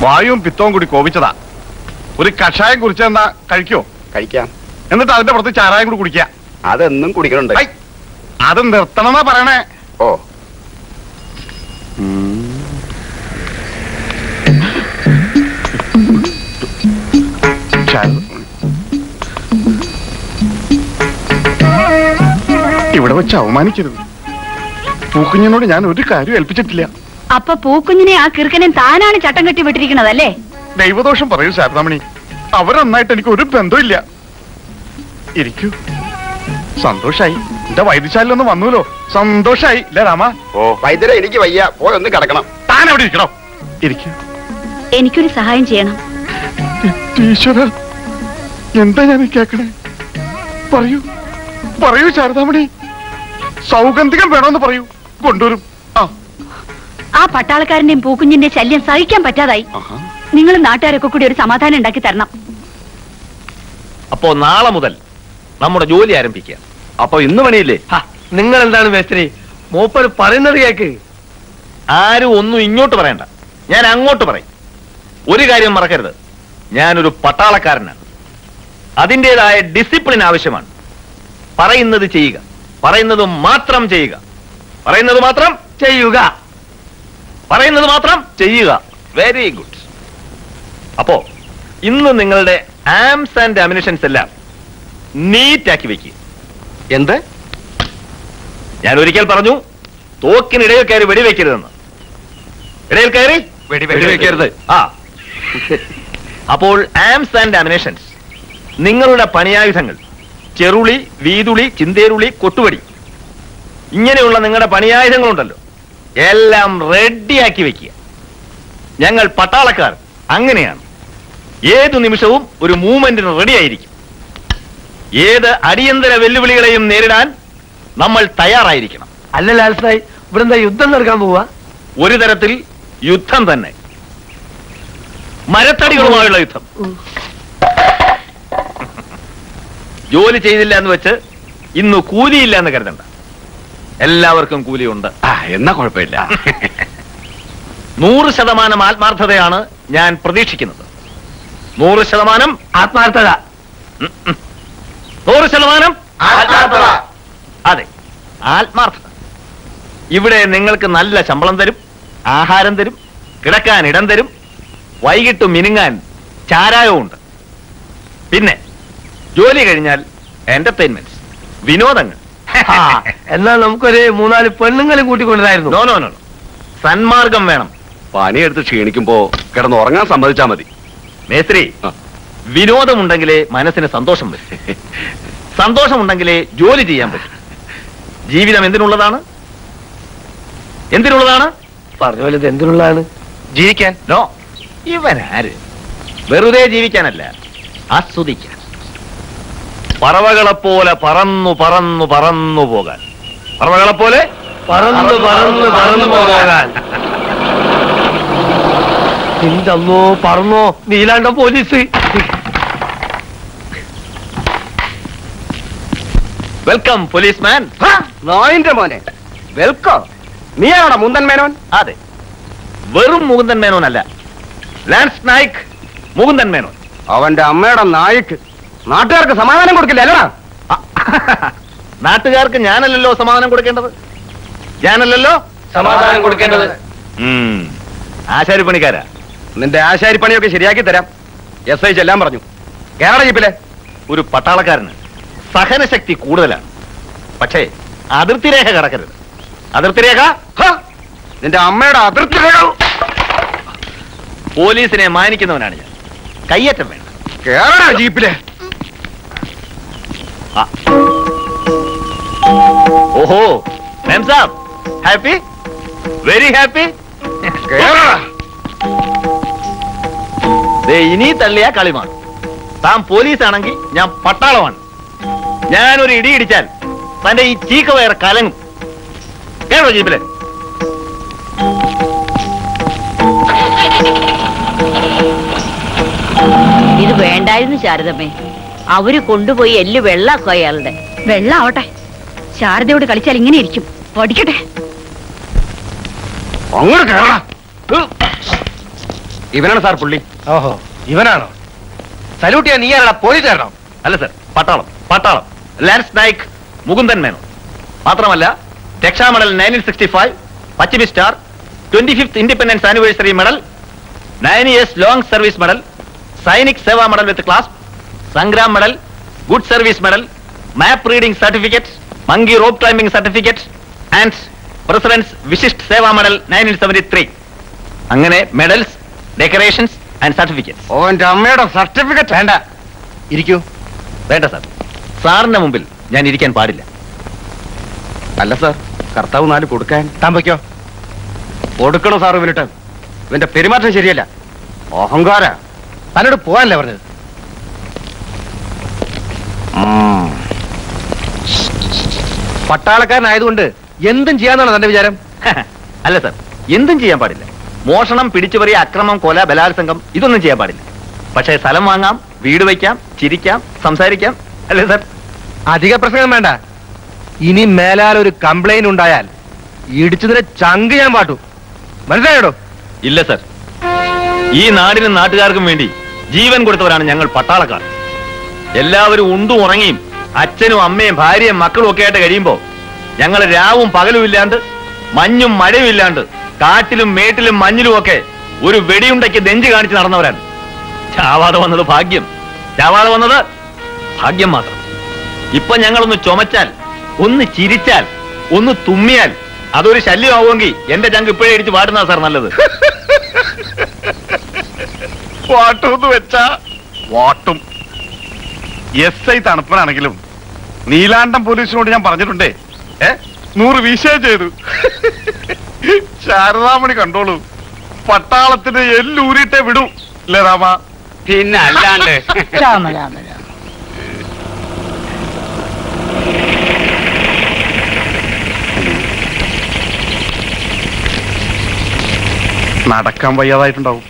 വായുവും പിത്തവും കൂടി കോപിച്ചതാ. ഒരു കഷായം കുറിച്ചെന്നാ കഴിക്കോ? കഴിക്കാം. എന്നിട്ട് അതിന്റെ പുറത്ത് ചാരായം കൂടി കുടിക്കുക. അതെന്നും കുടിക്കണുണ്ട്. ഐ, അത് നിർത്തണമെന്നാ പറയണേ. ഓ. ഇവിടെ വെച്ച് അവമാനിക്കരുത്. പൂക്കുഞ്ഞിനോട് ഞാൻ ഒരു കാര്യം ഏൽപ്പിച്ചിട്ടില്ല. അപ്പൊ പൂക്കുഞ്ഞിനെ ആ കിർക്കനെ താനാണ് ചട്ടം കെട്ടി വിട്ടിരിക്കണതല്ലേ ദൈവദോഷം പറയൂ ശാരദാമണി. അവരൊന്നായിട്ട് എനിക്ക് ഒരു ബന്ധമില്ല ഇരിക്കൂ. സന്തോഷായി. എന്റെ വൈദ്യശാലയിൽ ഒന്ന് വന്നൂലോ? സന്തോഷായി. ഇല്ലേ രാമ. ഓ വൈദ്യരെ എനിക്ക് വയ്യ. പോയി ഒന്ന് കിടക്കണം. താൻ അവിടെ ഇരിക്കണോ? ഇരിക്കൂ. എനിക്കൊരു സഹായം ചെയ്യണം. ഈശ്വര എന്താ ഞാൻ കേക്കണേ? പറയൂ. പറയൂ ശാരദാമണി. സൗഗന്ധികം വേണമെന്ന് പറയൂ. കൊണ്ടുവരും. ആ. ആ പട്ടാളക്കാരന്റെയും പൂക്കുഞ്ഞിന്റെ ശല്യം സഹിക്കാൻ പറ്റാതായി. നിങ്ങൾ നാട്ടുകാരൊക്കെ കൂടി ഒരു സമാധാനം ഉണ്ടാക്കി തരണം. അപ്പോ നാളെ മുതൽ നമ്മുടെ ജോലി ആരംഭിക്കുക. അപ്പൊ ഇന്ന് പണിയില്ലേ? നിങ്ങൾ എന്താണ് മേസ്ത്രി? മൂപ്പർ പറയുന്നത് കേക്ക്. ആരും ഒന്നും ഇങ്ങോട്ട് പറയണ്ട. ഞാൻ അങ്ങോട്ട് പറയും. ഒരു കാര്യം മറക്കരുത്. ഞാനൊരു പട്ടാളക്കാരനാണ്. അതിന്റെതായ ഡിസിപ്ലിൻ ആവശ്യമാണ്. പറയുന്നത് ചെയ്യുക. പറയുന്നത് മാത്രം ചെയ്യുക. പറയുന്നത് മാത്രം ചെയ്യുക. പറയുന്നത് മാത്രം ചെയ്യുക. വെരി ഗുഡ് അപ്പോ ഇന്ന് നിങ്ങളുടെ ആംസ് ആൻഡ് അമിനിഷൻസ് എല്ലാം നീറ്റ് ആക്കി വെക്കുക എന്ത്? ഞാൻ ഒരിക്കൽ പറഞ്ഞു തോക്കിനിടയിൽ കയറി വെടിവെക്കരുതെന്ന്. ഇടയിൽ കയറി വെടിവെക്കരുത്. ആ. അപ്പോൾ ആംസ് ആൻഡ് അമിനേഷൻസ് നിങ്ങളുടെ പണിയായുധങ്ങൾ ചെറുളി വീതുളി ചിന്തേരുളി കൊട്ടുവടി ഇങ്ങനെയുള്ള നിങ്ങളുടെ പണിയായുധങ്ങളുണ്ടല്ലോ. എല്ലാം റെഡിയാക്കി വെക്കുക. ഞങ്ങൾ പട്ടാളക്കാർ അങ്ങനെയാണ്. ഏതു നിമിഷവും ഒരു മൂവ്മെന്റിന് റെഡിയായിരിക്കും ഏത് അടിയന്തര വെല്ലുവിളികളെയും നേരിടാൻ നമ്മൾ തയ്യാറായിരിക്കണം. അല്ല ലാൽസായി യുദ്ധം നടക്കാൻ പോവാ? ഒരു തരത്തിൽ യുദ്ധം തന്നെ. മരത്തടികളുമായുള്ള യുദ്ധം. ജോലി ചെയ്തില്ല എന്ന് വെച്ച് ഇന്ന് കൂലിയില്ല എന്ന് കരുതണ്ട. എല്ലാവർക്കും കൂലിയുണ്ട്. എന്നാ കുഴപ്പമില്ല. നൂറ് ശതമാനം ആത്മാർത്ഥതയാണ് ഞാൻ പ്രതീക്ഷിക്കുന്നത്. നൂറ് ശതമാനം ആത്മാർത്ഥത. നൂറ് ശതമാനം. അതെ ആത്മാർത്ഥത. ഇവിടെ നിങ്ങൾക്ക് നല്ല ശമ്പളം തരും ആഹാരം തരും കിടക്കാൻ ഇടം തരും വൈകിട്ട് മിനുങ്ങാൻ ചാരായവും ഉണ്ട് പിന്നെ ജോലി കഴിഞ്ഞാൽ എന്റർടൈൻമെന്റ് വിനോദങ്ങൾ. ആ, എന്നാ നമുക്കൊരു മൂന്നാൽ പെണ്ണുങ്ങളെ കൂട്ടിക്കൊണ്ടതായിരുന്നു നോ നോ നോ നോ. സന്മാർഗം വേണം. പണിയെടുത്ത് ക്ഷീണിക്കുമ്പോ കിടന്ന് ഉറങ്ങാൻ സമ്മതിച്ചാ മതി. മേസ്ത്രി. വിനോദമുണ്ടെങ്കിലേ മനസ്സിന് സന്തോഷം വരും. സന്തോഷമുണ്ടെങ്കിലേ ജോലി ചെയ്യാൻ പറ്റും. ജീവിതം എന്തിനുള്ളതാണ്? എന്തിനുള്ളതാണ്? പറഞ്ഞ പോലെ ഇത് എന്തിനുള്ളതാണ്? ജീവിക്കാൻ. നോ ഇവനാര്? വെറുതെ ജീവിക്കാനല്ല. ആസ്വദിക്കാൻ പറവകളെപ്പോലെ പറന്നു പറന്നു പറന്നു പോകാൻ. പറവകളെപ്പോലെ പോലെ പറന്നു പറന്നു പോകാൻ. എന്തമ്മോ പറന്നോ? നീലാണ്ട പോലീസ്. വെൽക്കം പോലീസ് മാൻ നോയിന്റെ മോനെ വെൽക്കം. നീയാണോ മുന്തൻ മേനോൻ? അതെ. വെറും മുകുന്ദൻ മേനോൻ അല്ല ലാൻസ് നായിക് മുകുന്ദൻ മേനോൻ. അവന്റെ അമ്മയുടെ നായിക്ക് നാട്ടുകാർക്ക് സമാധാനം കൊടുക്കില്ല അല്ലടാ. നാട്ടുകാർക്ക് ഞാനല്ലല്ലോ സമാധാനം കൊടുക്കേണ്ടത്? ഞാനല്ലല്ലോ സമാധാനം കൊടുക്കേണ്ടത്. ആശാരി ആശാരിപ്പണിക്കാരാ. നിന്റെ ആശാരിപ്പണിയൊക്കെ ശരിയാക്കി തരാം. എസ് ഐ ചെല്ലാൻ പറഞ്ഞു. കേരള ജീപ്പിലെ? ഒരു പട്ടാളക്കാരന് സഹനശക്തി കൂടുതലാണ്. പക്ഷേ അതിർത്തി രേഖ കടക്കരുത്. അതിർത്തി രേഖ? നിന്റെ അമ്മയുടെ അതിർത്തി രേഖ. പോലീസിനെ മാനിക്കുന്നവനാണ് ഞാൻ. കയ്യേറ്റം വേണം. കേരള ജീപ്പിലെ. ഓഹോ മാം സാബ് ഹാപ്പി വെരി ഹാപ്പി ഇനി തള്ളിയ കളിമാണ് താൻ പോലീസ് ആണെങ്കിൽ ഞാൻ പട്ടാളമാണ് ഞാനൊരു ഇടി ഇടിച്ചാൽ തന്റെ ഈ ചീക്ക വയർ കലങ്ങും. കേട്ടോ ജീപ്പിലെ. ഇത് വേണ്ടായിരുന്നു ശാരദമ്മേ. അവർ കൊണ്ടുപോയി എല്ല് വെള്ളാക്കും അയാളുടെ വെള്ളാവട്ടെ. ശാരദയോട് കളിച്ചാൽ ഇങ്ങനെ ഇരിക്കും. പഠിക്കട്ടെ. അങ്ങോട്ട് കേരള ഇവനാണ് സാർ പുള്ളി. ഓഹോ ഇവനാണോ? സല്യൂട്ട് ചെയ്യാൻ നീ ആരാ പോലീസുകാരനോ? അല്ല സർ പട്ടാളം പട്ടാളം. ലാൻസ് നായിക് മുകുന്ദൻ മേനോ മാത്രമല്ല Raksha medal nineteen sixty five Paschimi star twenty fifth independence anniversary medal nine years long service medal Sainik Seva medal with clasp Sangram medal good service medal map reading certificate monkey rope climbing certificate and president's Vishisht Seva medal nineteen seventy three അങ്ങനെ medals decorations and certificate ഓന്റെ അമ്മയുടെ certificate വേണ്ട. ഇരിക്കൂ. വേണ്ട sir സാറിന്റെ മുമ്പിൽ ഞാൻ ഇരിക്കാൻ പാടില്ല. അല്ല സാർ കർത്താവ് നാല് കൊടുക്കാൻ. താമ്പയ്ക്കോ? കൊടുക്കണോ സാർ ഇവനിട്ട് ഇവന്റെ പെരുമാറ്റം ശരിയല്ല. അഹങ്കാര. തന്നോട് പോകാനല്ലേ പറഞ്ഞത്? പട്ടാളക്കാരനായതുകൊണ്ട് എന്തും ചെയ്യാന്നാണ് തന്റെ വിചാരം? അല്ല സർ. എന്തും ചെയ്യാൻ പാടില്ല. മോഷണം പിടിച്ചുപറി അക്രമം കൊല ബലാത്സംഗം ഇതൊന്നും ചെയ്യാൻ പാടില്ല. പക്ഷേ സ്ഥലം വാങ്ങാം വീട് വയ്ക്കാം ചിരിക്കാം സംസാരിക്കാം. അല്ലേ സർ? അധിക പ്രസംഗം വേണ്ട. ഇനി മേലാൽ ഒരു കംപ്ലൈന്റ് ഉണ്ടായാൽ ഇടിച്ചതിനെ ചങ്ക് ഞാൻ പാട്ടു മനസ്സിലായോടോ ഇല്ല സർ. ഈ നാടിനും നാട്ടുകാർക്കും വേണ്ടി ജീവൻ കൊടുത്തവരാണ് ഞങ്ങൾ പട്ടാളക്കാർ. എല്ലാവരും ഉണ്ടും ഉറങ്ങിയും. അച്ഛനും അമ്മയും ഭാര്യയും മക്കളും ഒക്കെ ആയിട്ട് കഴിയുമ്പോ ഞങ്ങൾ രാവും പകലും ഇല്ലാണ്ട് മഞ്ഞും മഴയും ഇല്ലാണ്ട് കാട്ടിലും മേട്ടിലും മഞ്ഞിലും ഒക്കെ ഒരു വെടിയുണ്ടയ്ക്ക് നെഞ്ച് കാണിച്ച് നടന്നവരാണ്. ചാവാതെ വന്നത് ഭാഗ്യം. ചാവാതെ വന്നത് ഭാഗ്യം മാത്രം. ഇപ്പൊ ഞങ്ങളൊന്ന് ചുമച്ചാൽ ഒന്ന് ചിരിച്ചാൽ ഒന്ന് തുമ്മിയാൽ അതൊരു ശല്യമാവുമെങ്കിൽ എന്റെ ചങ്ക് ഇപ്പോഴേ ഇടിച്ച് പാടുന്ന സാർ നല്ലത്. വാട്ടും വെച്ചാ വാട്ടും. എസ് ഐ തണുപ്പനാണെങ്കിലും നീലാണ്ടം പോലീസിനോട് ഞാൻ പറഞ്ഞിട്ടുണ്ടേ. ഏ? നൂറ് വീശേ ചെയ്തു. ശാരദാമണി കണ്ടോളൂ. പട്ടാളത്തിന് എല്ലൂരിട്ടേ വിടൂ. അല്ലേ രാമ? പിന്നെ അല്ലാണ്ട്. രാമ രാമ രാമ. നടക്കാൻ വയ്യാതായിട്ടുണ്ടാവും.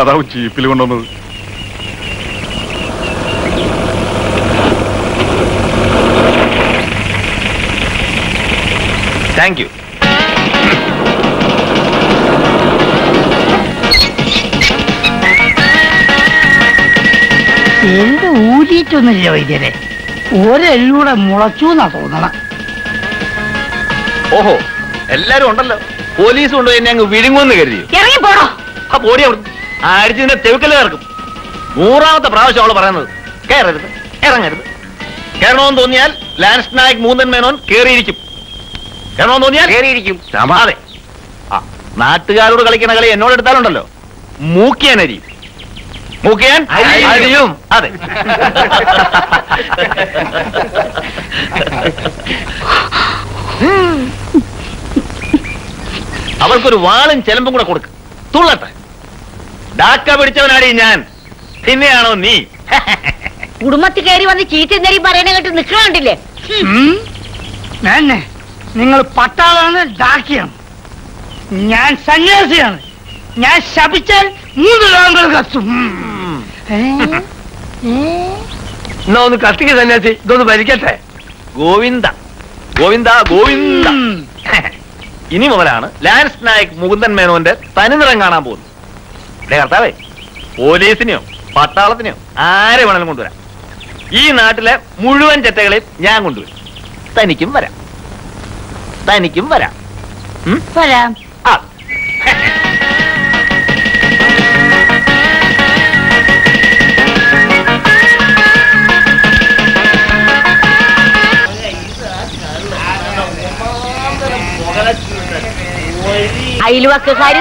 അതാവും ജീപ്പിൽ കൊണ്ടുവന്നത്. Thank you. എന്ത് ഊരിയിട്ടൊന്നില്ല വൈദ്യരെ. ഒരെല്ലൂടെ മുളച്ചു എന്നാ തോന്നണം. ഓഹോ എല്ലാരും ഉണ്ടല്ലോ. പോലീസ് കൊണ്ട് എന്നെ അങ്ങ് വിഴുങ്ങുമെന്ന് കരുതി ഇറങ്ങി പോടോ ആ പോടി അവിടുന്ന്. അടിച്ചതിന്റെ തെവുക്കൽ കയർക്കും നൂറാമത്തെ പ്രാവശ്യം അവൾ പറയുന്നത് കയറരുത് ഇറങ്ങരുത്. കയറണമെന്ന് തോന്നിയാൽ ലാൻസ് നായക് മൂന്നൻ മേനോൻ കേറിയിരിക്കും. കയറണമെന്ന് തോന്നിയാൽ കയറിയിരിക്കും അതെ ആ നാട്ടുകാരോട് കളിക്കുന്ന കളി എന്നോട് എടുത്താലുണ്ടല്ലോ. മൂക്കിയാൻ അരിയും. മൂക്കിയാൻ അരിയും. അതെ. അവൾക്കൊരു വാളും ചെലമ്പും കൂടെ കൊടുക്ക്. തുള്ളട്ടെ. ഡാക്ക പിടിച്ചവനാടി ഞാൻ. പിന്നെയാണോ നീ? കുടുംബത്തിൽ കയറി വന്ന് ചീത്ത നേരി പറയണ കേട്ട് നിക്കണില്ലേ എന്നെ നിങ്ങൾ പട്ടാളാണ് ഡാക്കിയാണ് ഞാൻ സന്യാസിയാണ്. ഞാൻ ശപിച്ചാൽ മൂന്ന് ലോകങ്ങൾ കത്തും? എന്നാ ഒന്ന് കത്തിക്ക് സന്യാസി ഇതൊന്ന് ഭരിക്കട്ടെ. ഗോവിന്ദ. ഗോവിന്ദ ഗോവിന്ദ. ഇനി മുതലാണ് ലാൻസ് നായക് മുകുന്ദൻ മേനോന്റെ തനിനിറം കാണാൻ പോകുന്നത്. കർത്താവേ പോലീസിനെയോ പട്ടാളത്തിനെയോ ആരെ വേണമെങ്കിലും കൊണ്ടുവരാം. ഈ നാട്ടിലെ മുഴുവൻ ചെറ്റകളെയും ഞാൻ കൊണ്ടുവരും. തനിക്കും വരാം. തനിക്കും വരാം? വരാം. ആ.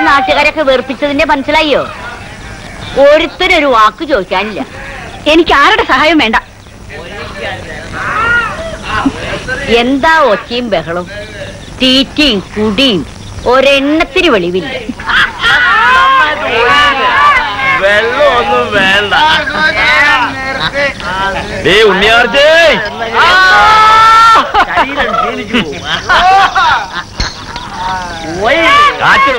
നാട്ടുകാരൊക്കെ വെറുപ്പിച്ചതിന്റെ മനസ്സിലായോ? ഒരുത്തരൊരു വാക്ക് ചോദിക്കാനില്ല. എനിക്ക് ആരുടെ സഹായം വേണ്ട? എന്താ ഒച്ചയും ബഹളവും തീറ്റയും കുടിയും ഒരെണ്ണത്തിന് വെളിവില്ല. വെള്ളമൊന്നും വേണ്ട. ഏ ഉണ്ണിയാർജേ കാറ്റ്